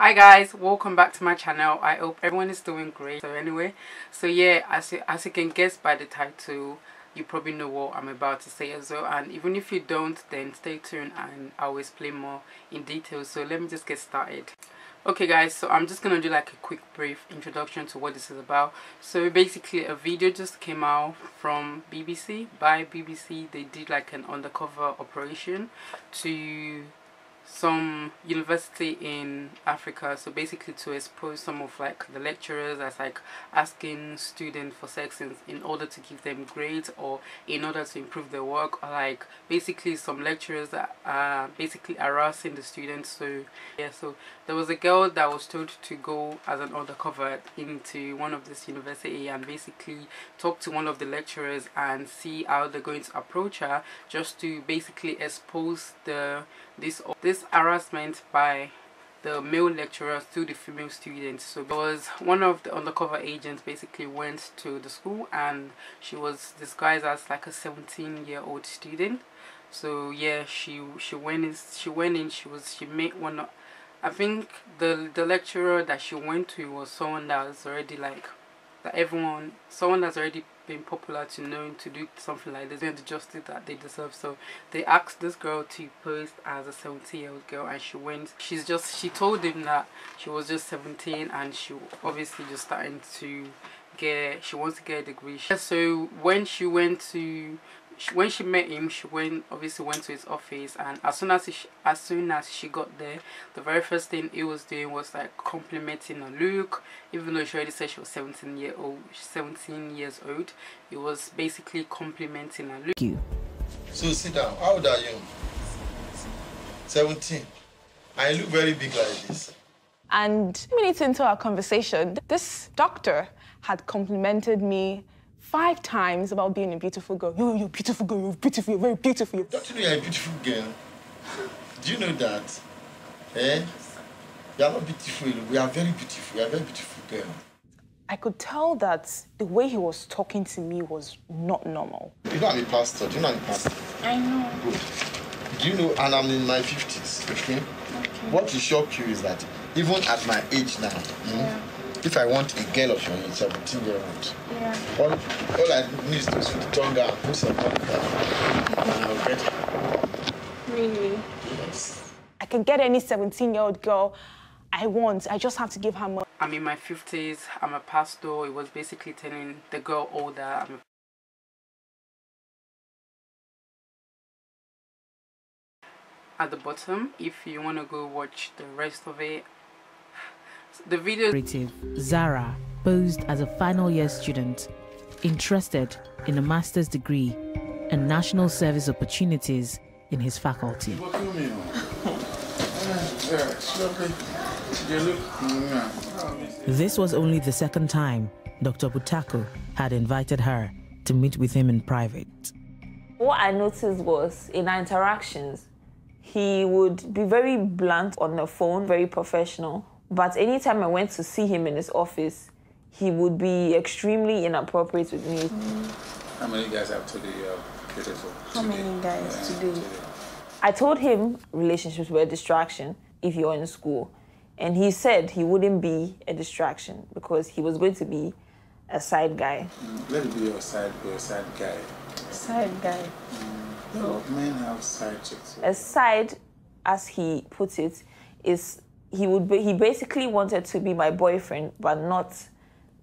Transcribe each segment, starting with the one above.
hi guys welcome back to my channel. I hope everyone is doing great. So anyway so yeah as you, as you can guess by the title you probably know what i'm about to say as well. And even if you don't then stay tuned and i will explain more in detail. So let me just get started. Okay guys so i'm just gonna do like a quick brief introduction to what this is about. So basically a video just came out from bbc by bbc they did like an undercover operation to some university in Africa so basically to expose some of like the lecturers as like asking students for sections in order to give them grades or in order to improve their work or like basically some lecturers that are basically harassing the students so yeah so there was a girl that was told to go as an undercover into one of this university and basically talk to one of the lecturers and see how they're going to approach her just to basically expose the this this harassment by the male lecturers to the female students. So there was one of the undercover agents basically went to the school and she was disguised as like a 17 year old student. So yeah she she went in she went in she was she made one i think the the lecturer that she went to was someone that was already like that everyone someone that's already been popular to know to do something like this. And the justice that they deserve. So they asked this girl to post as a 17 year old girl and she went. She's just she told him that she was just 17 and she obviously just starting to get she wants to get a degree. So when she went to when she met him she went obviously went to his office and as soon as she, as soon as she got there the very first thing he was doing was like complimenting her look. Even though she already said she was 17 year old 17 years old he was basically complimenting her look. You. So sit down. How old are you? 17 i look very big like this. And minutes into our conversation this doctor had complimented me five times about being a beautiful girl. Yo, you're beautiful girl, you're beautiful, you're very beautiful. Don't you know you're a beautiful girl? Do you know that? Eh? You are not beautiful, we are very beautiful, you are a very beautiful girl. I could tell that the way he was talking to me was not normal. You know I'm a pastor, do you know I'm a pastor? I know. Good. Do you know, and I'm in my 50s, okay? okay. What will shock you is that even at my age now, yeah. mm, if I want a girl of your age, 17 year old, yeah. all, all I need is to the tongue and put some money and I'll get her. Really? Yes. I can get any 17 year old girl I want. I just have to give her money. I'm in my 50s, I'm a pastor. It was basically telling the girl older I'm a at the bottom if you want to go watch the rest of it the video Zara posed as a final year student interested in a master's degree and national service opportunities in his faculty. This was only the second time Dr. Butakor had invited her to meet with him in private. What I noticed was in our interactions, he would be very blunt on the phone, very professional. But anytime I went to see him in his office, he would be extremely inappropriate with me. How many guys have today you are beautiful? How today? many guys Yeah, today? I told him relationships were a distraction if you're in school. And he said he wouldn't be a distraction because he was going to be a side guy. Mm, Let it be your side, your side guy. Side guy. No, men have side chicks. A side, as he put it, is he would be, he basically wanted to be my boyfriend, but not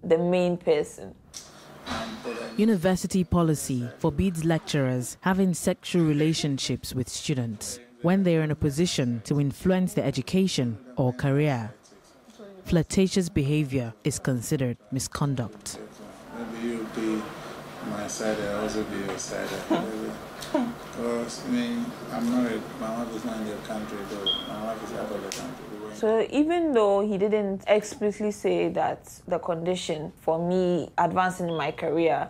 the main person. University policy forbids lecturers having sexual relationships with students when they are in a position to influence their education or career. Flirtatious behavior is considered misconduct. Maybe you'll be my side, I'll also be your side. Because, I mean, I'm married, my wife is not in the country, though. My wife is out of the country. So even though he didn't explicitly say that the condition for me advancing in my career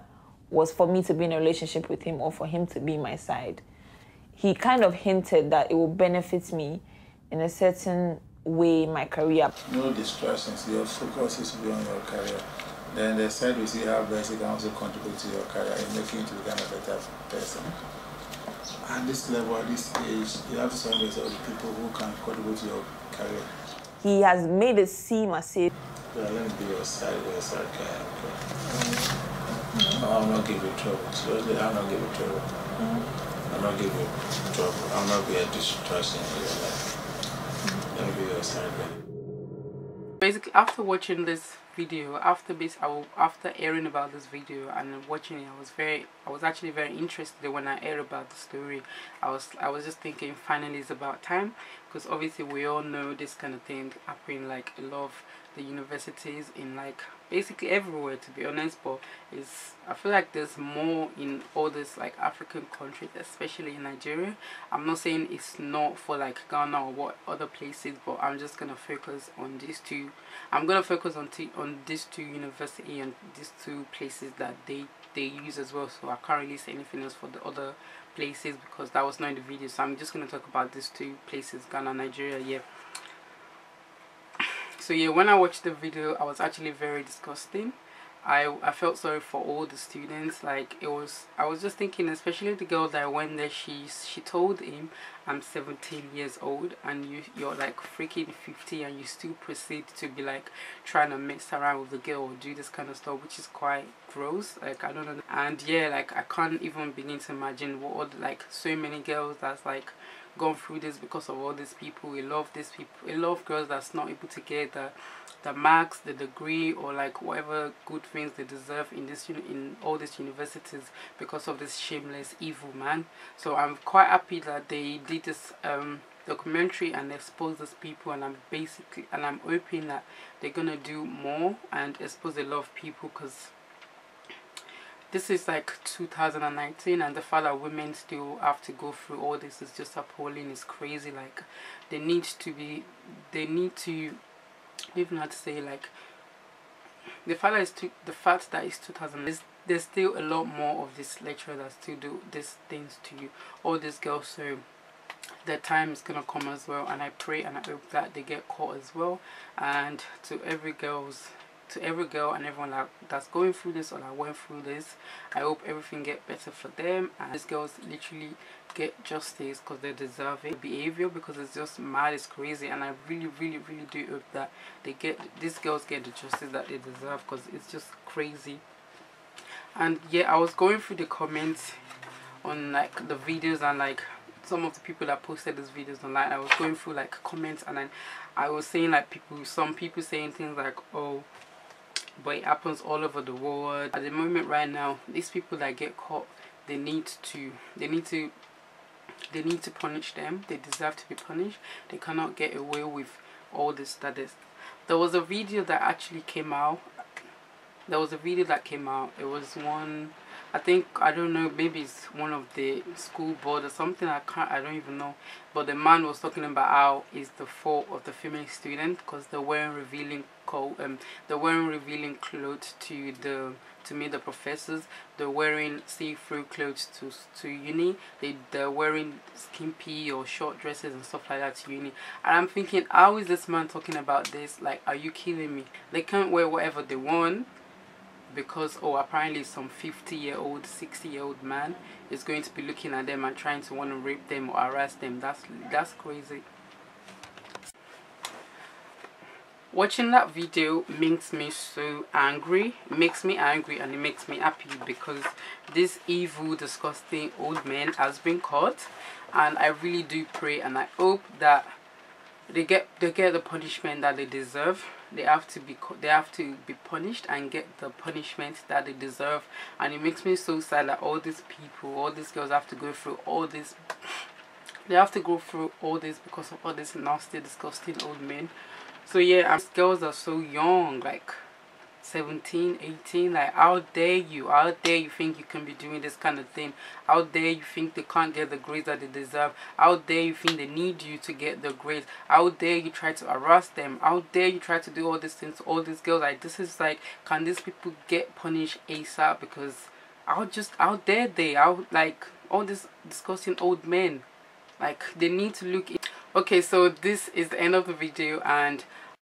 was for me to be in a relationship with him or for him to be my side, he kind of hinted that it will benefit me in a certain way in my career. No distractions, your focus is to be on your career. Then the side we see how best it can also contribute to your career and making you to become a better person. At this level, at this age, you have to surround yourself with people who can contribute to your career. he has made it seem as if Yeah, let me be your side, your side guy. Okay. I'll not give you trouble. Seriously, I'll not give you trouble. Mm-hmm. I'll not give you trouble. I'll not be a distraction in your life. Let me be your side guy. basically after watching this video. After this I will, after hearing about this video and watching it I was very I was actually very interested when I heard about the story. I was I was just thinking finally it's about time because obviously we all know this kind of thing happening like a lot of the universities in like basically everywhere to be honest but it's I feel like there's more in all these like African countries especially in Nigeria. I'm not saying it's not for like Ghana or what other places but I'm just gonna focus on these two. I'm gonna focus on on these two university and these two places that they they use as well so I can't really say anything else for the other places because that was not in the video. So I'm just gonna talk about these two places Ghana Nigeria yeah. So yeah when i watched the video i was actually very disgusting. I i felt sorry for all the students like it was i was just thinking especially the girl that went there she she told him i'm 17 years old and you you're like freaking 50 and you still proceed to be like trying to mess around with the girl or do this kind of stuff which is quite gross like i don't know and yeah like i can't even begin to imagine what like so many girls that's like gone through this because of all these people. We love these people we love girls that's not able to get the the marks the degree or like whatever good things they deserve in this in all these universities because of this shameless evil man. So i'm quite happy that they did this um documentary and expose these people and i'm basically and i'm hoping that they're gonna do more and expose a lot of people because this is like 2019 and the fact that women still have to go through all this is just appalling. It's crazy. Like they need to be they need to even to say like the fact that it's the fact that it's 2000 there's, there's still a lot more of this lecturer that still do these things to you. All these girls so the time is gonna come as well and i pray and i hope that they get caught as well. And to every girl's to every girl and everyone that, that's going through this or that went through this i hope everything get better for them. And these girls literally get justice because they deserve it. Behavior because it's just mad it's crazy. And i really really really do hope that they get these girls get the justice that they deserve because it's just crazy. And yeah i was going through the comments on like the videos and like some of the people that posted these videos online i was going through like comments and then i was saying like people some people saying things like oh but it happens all over the world. At the moment right now these people that get caught they need to they need to they need to punish them. They deserve to be punished. They cannot get away with all this that is there was a video that actually came out. There was a video that came out. It was one I think I don't know maybe it's one of the school board or something I can't I don't even know. But the man was talking about how it's the fault of the female student because they weren't revealing co um they weren't revealing clothes to the to meet the professors. They're wearing see-through clothes to to uni. They they're wearing skimpy or short dresses and stuff like that to uni. And I'm thinking how is this man talking about this? Like are you kidding me? They can't wear whatever they want because oh apparently some 50 year old 60 year old man is going to be looking at them and trying to want to rape them or harass them. That's that's crazy. Watching that video makes me so angry makes me angry and it makes me happy because this evil disgusting old man has been caught and i really do pray and i hope that they get they get the punishment that they deserve they have to be they have to be punished and get the punishment that they deserve. And it makes me so sad that all these people all these girls have to go through all this they have to go through all this because of all these nasty disgusting old men. So yeah and girls are so young like 17 18 like how dare you? How dare you think you can be doing this kind of thing? How dare you think they can't get the grades that they deserve? How dare you think they need you to get the grades? How dare you try to harass them? How dare you try to do all these things to all these girls? Like this is like can these people get punished asap because how just how dare they? How like all these disgusting old men. Like they need to look okay so this is the end of the video and